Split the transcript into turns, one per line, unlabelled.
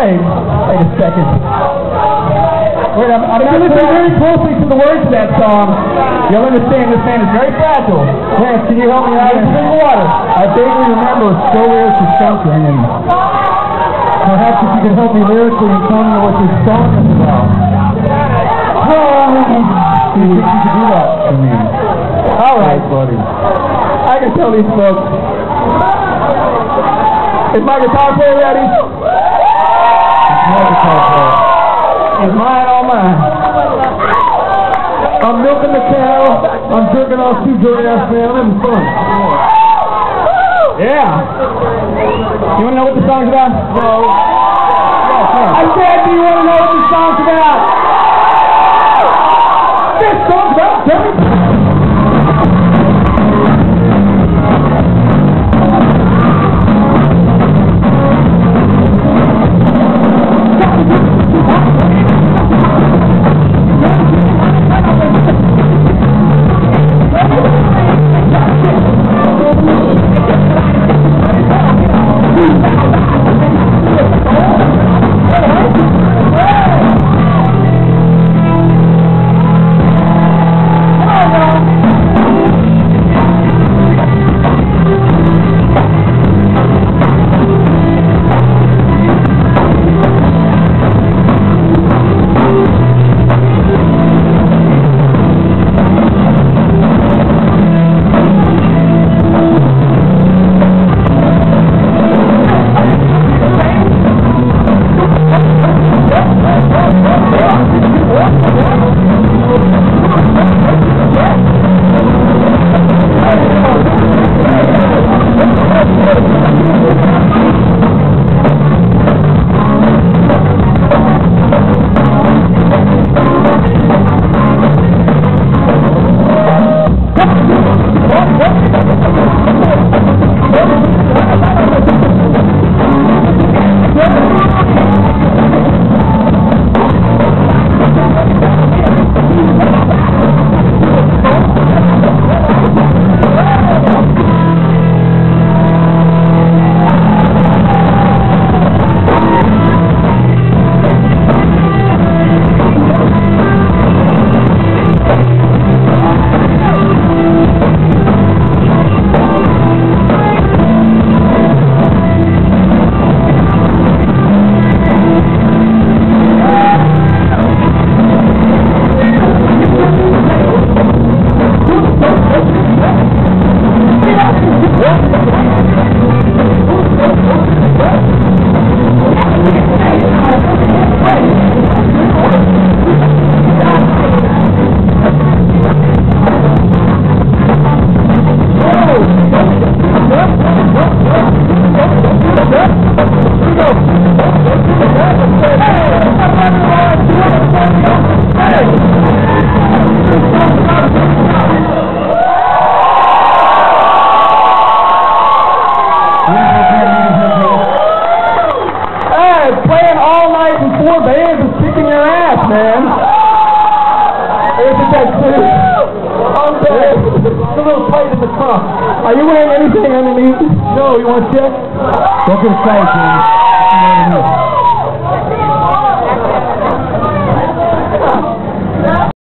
wait, a second. Wait, I'm, I'm if you listen very closely to the words of that song, you'll understand this man is very fragile. Lance, can you help me out? Into the water. I vaguely remember So Rare to Something, and perhaps if you could help me lyrically and tell me what this song is about. Oh, you think you do that for me? All right, buddy. I can tell these folks. Is my guitar player ready? My guitar mine, all mine. I'm milking the cow. I'm jerking off two giraffes, man. I'm having fun. Yeah. You want to know what the song's about? No. I said, do you want to know what the song's about? This song's about Hey, playing Are you wearing anything underneath? No, you want to check? Don't get excited, James. Woo!